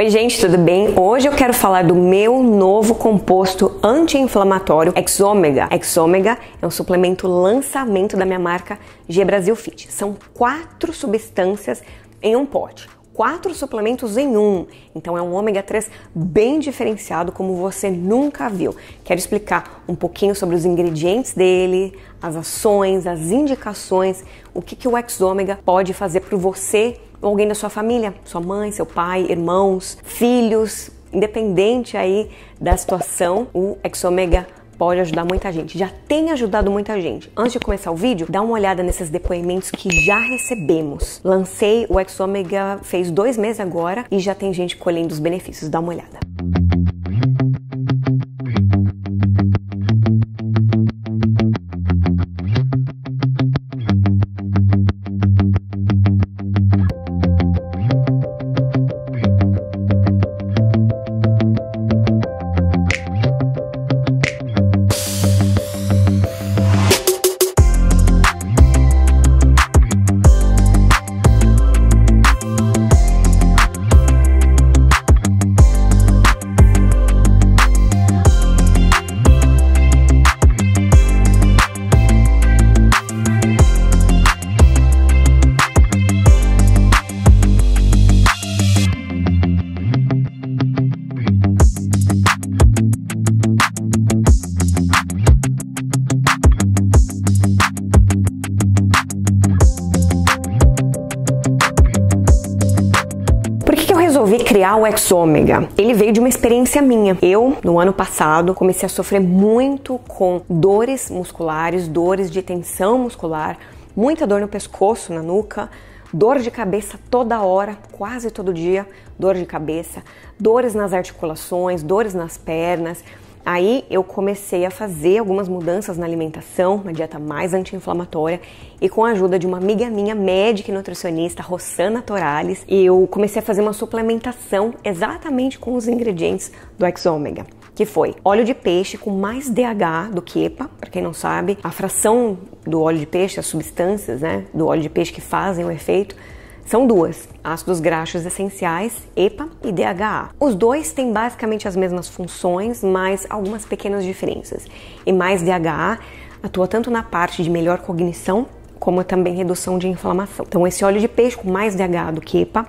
Oi, gente, tudo bem? Hoje eu quero falar do meu novo composto anti-inflamatório Exômega. Exômega é um suplemento lançamento da minha marca G Brasil Fit. São quatro substâncias em um pote quatro suplementos em um. Então é um ômega 3 bem diferenciado, como você nunca viu. Quero explicar um pouquinho sobre os ingredientes dele, as ações, as indicações, o que, que o X-ômega pode fazer para você alguém da sua família, sua mãe, seu pai, irmãos, filhos, independente aí da situação, o X-ômega pode ajudar muita gente, já tem ajudado muita gente. Antes de começar o vídeo, dá uma olhada nesses depoimentos que já recebemos. Lancei o X Omega fez dois meses agora e já tem gente colhendo os benefícios. Dá uma olhada. Resolvi criar o X Ômega? Ele veio de uma experiência minha. Eu, no ano passado, comecei a sofrer muito com dores musculares, dores de tensão muscular, muita dor no pescoço, na nuca, dor de cabeça toda hora, quase todo dia, dor de cabeça, dores nas articulações, dores nas pernas. Aí eu comecei a fazer algumas mudanças na alimentação, uma dieta mais anti-inflamatória e com a ajuda de uma amiga minha, médica e nutricionista, Rossana Torales, eu comecei a fazer uma suplementação exatamente com os ingredientes do X-Ômega que foi óleo de peixe com mais DH do que EPA, para quem não sabe, a fração do óleo de peixe, as substâncias né, do óleo de peixe que fazem o efeito, são duas, ácidos graxos essenciais, EPA e DHA. Os dois têm basicamente as mesmas funções, mas algumas pequenas diferenças. E mais DHA atua tanto na parte de melhor cognição, como também redução de inflamação. Então esse óleo de peixe com mais DHA do que EPA,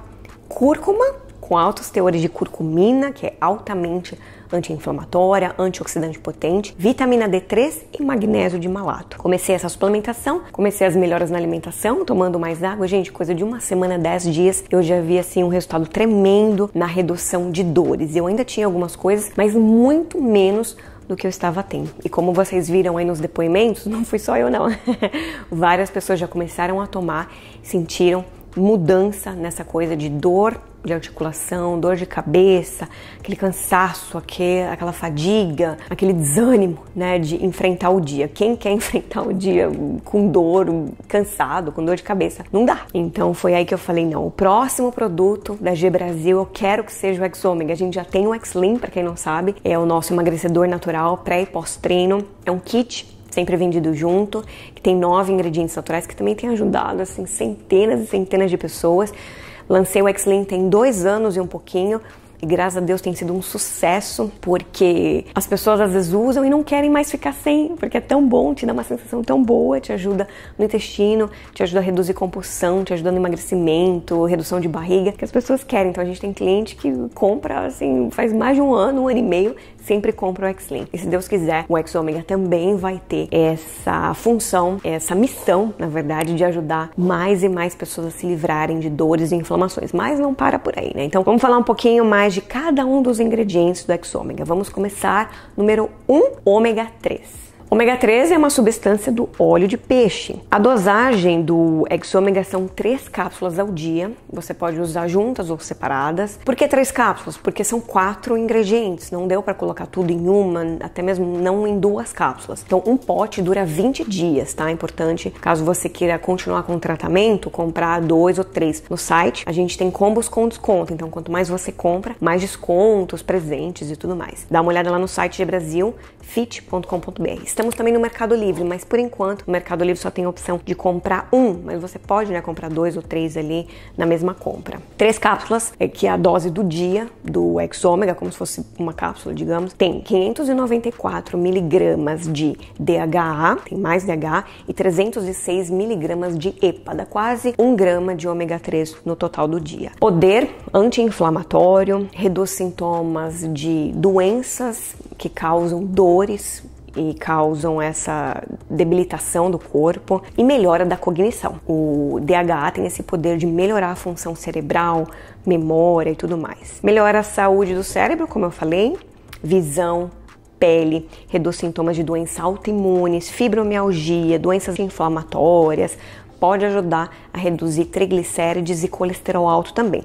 cúrcuma com altos teores de curcumina, que é altamente anti-inflamatória, antioxidante potente, vitamina D3 e magnésio de malato. Comecei essa suplementação, comecei as melhoras na alimentação, tomando mais água, gente, coisa de uma semana, 10 dias, eu já vi assim um resultado tremendo na redução de dores. Eu ainda tinha algumas coisas, mas muito menos do que eu estava tendo. E como vocês viram aí nos depoimentos, não fui só eu não. Várias pessoas já começaram a tomar, sentiram mudança nessa coisa de dor de articulação, dor de cabeça, aquele cansaço, aquele, aquela fadiga, aquele desânimo, né, de enfrentar o dia. Quem quer enfrentar o dia com dor, cansado, com dor de cabeça? Não dá. Então foi aí que eu falei, não, o próximo produto da G Brasil eu quero que seja o X Omega. A gente já tem o X Lean, para quem não sabe, é o nosso emagrecedor natural pré e pós-treino. É um kit sempre vendido junto, que tem nove ingredientes naturais que também tem ajudado assim centenas e centenas de pessoas. Lancei o X-Lean tem dois anos e um pouquinho. E graças a Deus tem sido um sucesso, porque as pessoas às vezes usam e não querem mais ficar sem, porque é tão bom, te dá uma sensação tão boa, te ajuda no intestino, te ajuda a reduzir compulsão, te ajuda no emagrecimento, redução de barriga, que as pessoas querem. Então a gente tem cliente que compra assim, faz mais de um ano, um ano e meio, sempre compra o X-Lean. E se Deus quiser, o X-Omega também vai ter essa função, essa missão, na verdade, de ajudar mais e mais pessoas a se livrarem de dores e inflamações. Mas não para por aí, né? Então vamos falar um pouquinho mais de cada um dos ingredientes do X-Ômega. Vamos começar número 1, ômega 3. Ômega 3 é uma substância do óleo de peixe. A dosagem do X-ômega são três cápsulas ao dia. Você pode usar juntas ou separadas. Por que três cápsulas? Porque são quatro ingredientes. Não deu para colocar tudo em uma, até mesmo não em duas cápsulas. Então, um pote dura 20 dias, tá? É importante, caso você queira continuar com o tratamento, comprar dois ou três. No site, a gente tem combos com desconto. Então, quanto mais você compra, mais descontos, presentes e tudo mais. Dá uma olhada lá no site de Brasil, fit.com.br Estamos também no Mercado Livre, mas por enquanto o Mercado Livre só tem a opção de comprar um, mas você pode né, comprar dois ou três ali na mesma compra. Três cápsulas, é que é a dose do dia do X Ômega, como se fosse uma cápsula, digamos, tem 594 miligramas de DHA, tem mais DHA, e 306 miligramas de EPA, dá quase um grama de ômega 3 no total do dia. Poder anti-inflamatório, reduz sintomas de doenças que causam dores e causam essa debilitação do corpo e melhora da cognição. O DHA tem esse poder de melhorar a função cerebral, memória e tudo mais. Melhora a saúde do cérebro, como eu falei, visão, pele, reduz sintomas de doenças autoimunes, fibromialgia, doenças inflamatórias, pode ajudar a reduzir triglicérides e colesterol alto também.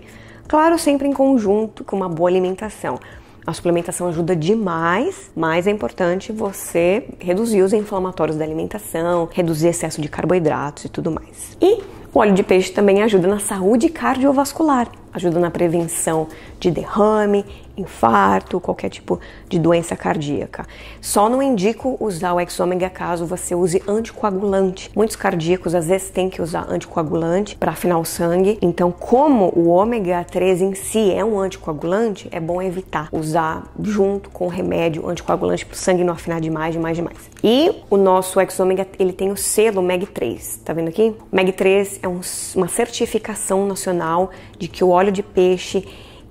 Claro, sempre em conjunto com uma boa alimentação. A suplementação ajuda demais, mas é importante você reduzir os inflamatórios da alimentação, reduzir excesso de carboidratos e tudo mais. E o óleo de peixe também ajuda na saúde cardiovascular, ajuda na prevenção de derrame infarto, qualquer tipo de doença cardíaca. Só não indico usar o X-Ômega caso você use anticoagulante. Muitos cardíacos às vezes têm que usar anticoagulante para afinar o sangue. Então, como o ômega 3 em si é um anticoagulante, é bom evitar usar junto com o remédio anticoagulante para o sangue não afinar demais, demais, demais. E o nosso X-Ômega, ele tem o selo MEG3, tá vendo aqui? O MEG3 é um, uma certificação nacional de que o óleo de peixe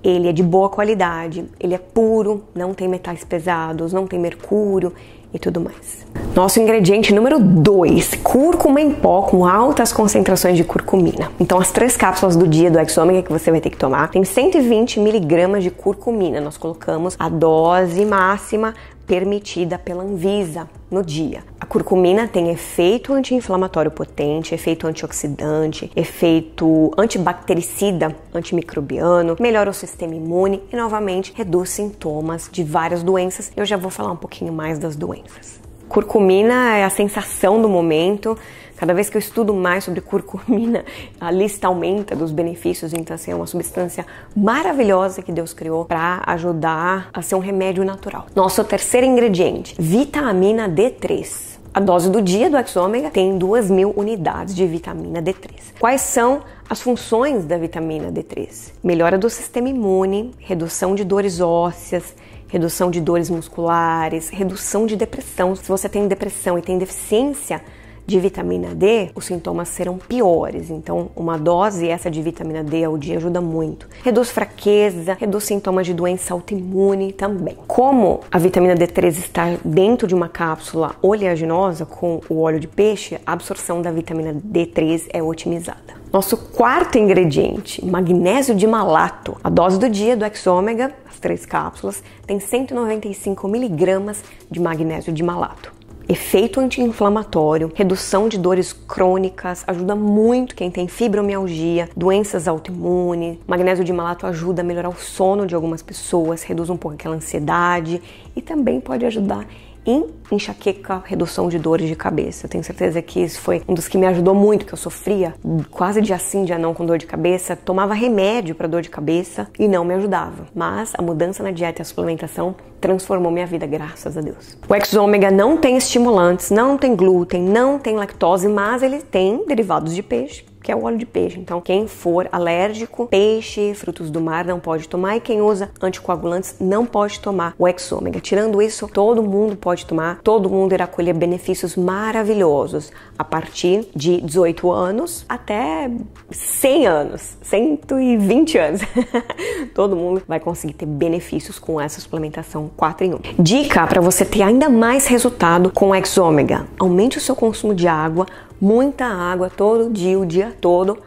ele é de boa qualidade, ele é puro, não tem metais pesados, não tem mercúrio e tudo mais. Nosso ingrediente número 2, cúrcuma em pó com altas concentrações de curcumina. Então, as três cápsulas do dia do X-Ômega que você vai ter que tomar tem 120 miligramas de curcumina. Nós colocamos a dose máxima permitida pela Anvisa no dia. A curcumina tem efeito anti-inflamatório potente, efeito antioxidante, efeito antibactericida, antimicrobiano, melhora o sistema imune e novamente reduz sintomas de várias doenças. Eu já vou falar um pouquinho mais das doenças. Curcumina é a sensação do momento. Cada vez que eu estudo mais sobre curcumina, a lista aumenta dos benefícios. Então, assim, é uma substância maravilhosa que Deus criou para ajudar a ser um remédio natural. Nosso terceiro ingrediente, vitamina D3. A dose do dia do X-Ômega tem 2 mil unidades de vitamina D3. Quais são as funções da vitamina D3? Melhora do sistema imune, redução de dores ósseas, redução de dores musculares, redução de depressão. Se você tem depressão e tem deficiência de vitamina D, os sintomas serão piores. Então, uma dose essa de vitamina D ao dia ajuda muito. Reduz fraqueza, reduz sintomas de doença autoimune também. Como a vitamina D3 está dentro de uma cápsula oleaginosa com o óleo de peixe, a absorção da vitamina D3 é otimizada. Nosso quarto ingrediente, magnésio de malato. A dose do dia do X-Ômega, as três cápsulas, tem 195 miligramas de magnésio de malato. Efeito anti-inflamatório, redução de dores crônicas, ajuda muito quem tem fibromialgia, doenças autoimunes. Magnésio de malato ajuda a melhorar o sono de algumas pessoas, reduz um pouco aquela ansiedade e também pode ajudar em enxaqueca, redução de dores de cabeça. Eu tenho certeza que isso foi um dos que me ajudou muito, que eu sofria quase dia sim, dia não com dor de cabeça, tomava remédio para dor de cabeça e não me ajudava. Mas a mudança na dieta e a suplementação transformou minha vida, graças a Deus. O X-Ômega não tem estimulantes, não tem glúten, não tem lactose, mas ele tem derivados de peixe que é o óleo de peixe. Então, quem for alérgico, peixe, frutos do mar não pode tomar e quem usa anticoagulantes não pode tomar o X-Ômega. Tirando isso, todo mundo pode tomar, todo mundo irá colher benefícios maravilhosos a partir de 18 anos até 100 anos, 120 anos. todo mundo vai conseguir ter benefícios com essa suplementação 4 em 1. Dica para você ter ainda mais resultado com o X-Ômega: aumente o seu consumo de água, muita água todo dia, o dia todo.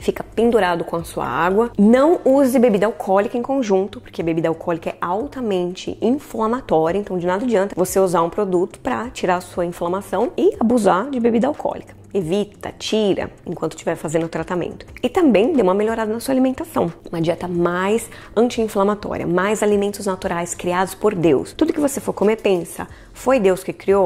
Fica pendurado com a sua água. Não use bebida alcoólica em conjunto, porque bebida alcoólica é altamente inflamatória, então de nada adianta você usar um produto para tirar a sua inflamação e abusar de bebida alcoólica. Evita, tira enquanto estiver fazendo o tratamento. E também dê uma melhorada na sua alimentação. Uma dieta mais anti-inflamatória, mais alimentos naturais criados por Deus. Tudo que você for comer, pensa: foi Deus que criou?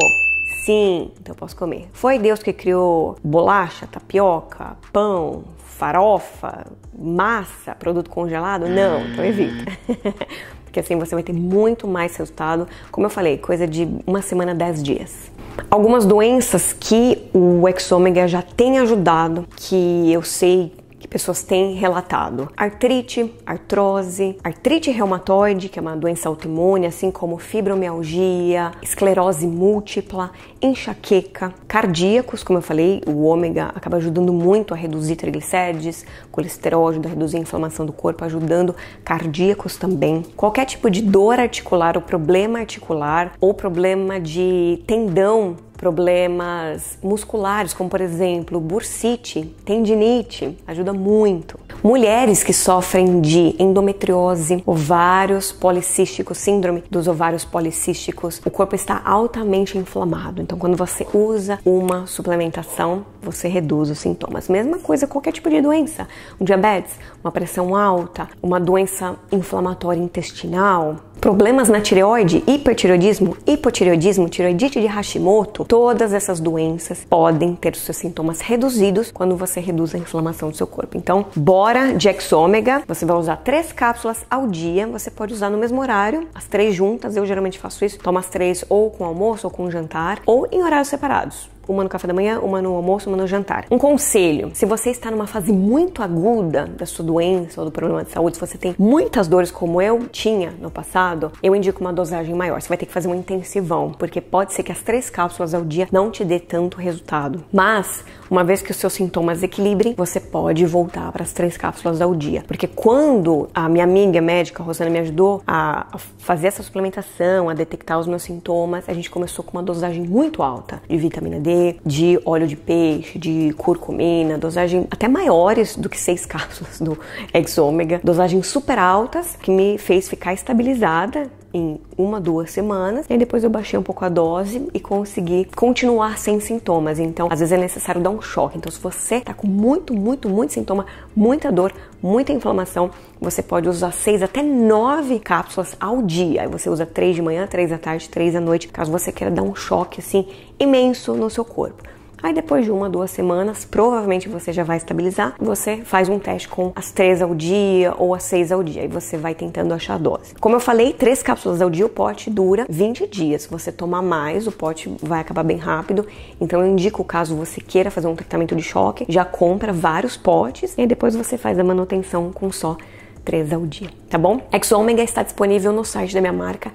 Sim, então eu posso comer. Foi Deus que criou bolacha, tapioca, pão, farofa, massa, produto congelado? Não, então evita. porque assim você vai ter muito mais resultado. Como eu falei, coisa de uma semana, dez dias. Algumas doenças que o Exômega já tem ajudado, que eu sei pessoas têm relatado artrite, artrose, artrite reumatoide, que é uma doença autoimune, assim como fibromialgia, esclerose múltipla, enxaqueca, cardíacos, como eu falei, o ômega acaba ajudando muito a reduzir triglicérides, colesterol, ajuda a reduzir a inflamação do corpo, ajudando cardíacos também. Qualquer tipo de dor articular ou problema articular ou problema de tendão problemas musculares, como por exemplo bursite, tendinite, ajuda muito. Mulheres que sofrem de endometriose, ovários policísticos, síndrome dos ovários policísticos, o corpo está altamente inflamado. Então, quando você usa uma suplementação, você reduz os sintomas. Mesma coisa qualquer tipo de doença, um diabetes, uma pressão alta, uma doença inflamatória intestinal, problemas na tireoide, hipertireoidismo, hipotireoidismo, tireoidite de Hashimoto, todas essas doenças podem ter seus sintomas reduzidos quando você reduz a inflamação do seu corpo. Então, bora de Ômega, você vai usar três cápsulas ao dia, você pode usar no mesmo horário, as três juntas, eu geralmente faço isso, tomo as três ou com almoço ou com jantar, ou em horários separados uma no café da manhã, uma no almoço, uma no jantar. Um conselho: se você está numa fase muito aguda da sua doença ou do problema de saúde, se você tem muitas dores como eu tinha no passado, eu indico uma dosagem maior. Você vai ter que fazer um intensivão, porque pode ser que as três cápsulas ao dia não te dê tanto resultado. Mas, uma vez que os seus sintomas equilibrem, você pode voltar para as três cápsulas ao dia. Porque quando a minha amiga médica, a Rosana, me ajudou a fazer essa suplementação, a detectar os meus sintomas, a gente começou com uma dosagem muito alta de vitamina D, de óleo de peixe, de curcumina, dosagem até maiores do que seis cápsulas do Ex-Ômega, dosagens super altas que me fez ficar estabilizada em uma, duas semanas. E depois eu baixei um pouco a dose e consegui continuar sem sintomas. Então, às vezes é necessário dar um choque. Então, se você tá com muito, muito, muito sintoma, muita dor, muita inflamação, você pode usar seis até nove cápsulas ao dia. Aí você usa três de manhã, três à tarde, três à noite, caso você queira dar um choque assim imenso no seu corpo. Aí depois de uma, duas semanas, provavelmente você já vai estabilizar. Você faz um teste com as três ao dia ou as seis ao dia. E você vai tentando achar a dose. Como eu falei, três cápsulas ao dia, o pote dura 20 dias. Se você tomar mais, o pote vai acabar bem rápido. Então eu indico, caso você queira fazer um tratamento de choque, já compra vários potes e depois você faz a manutenção com só três ao dia, tá bom? Exômega está disponível no site da minha marca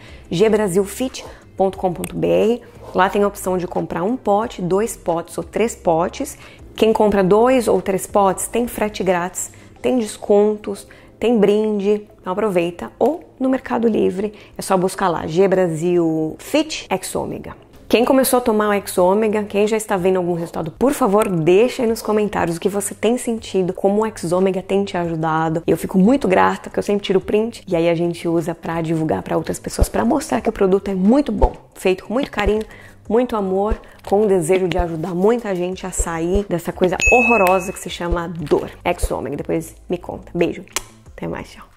gbrasilfit.com.br Lá tem a opção de comprar um pote, dois potes ou três potes. Quem compra dois ou três potes tem frete grátis, tem descontos, tem brinde. Então aproveita. Ou no Mercado Livre é só buscar lá G Brasil Fit X Ômega. Quem começou a tomar o X-Ômega, quem já está vendo algum resultado, por favor, deixa aí nos comentários o que você tem sentido, como o X-Ômega tem te ajudado. Eu fico muito grata, porque eu sempre tiro print e aí a gente usa para divulgar para outras pessoas, para mostrar que o produto é muito bom, feito com muito carinho, muito amor, com o desejo de ajudar muita gente a sair dessa coisa horrorosa que se chama dor. X-Ômega, depois me conta. Beijo, até mais, tchau.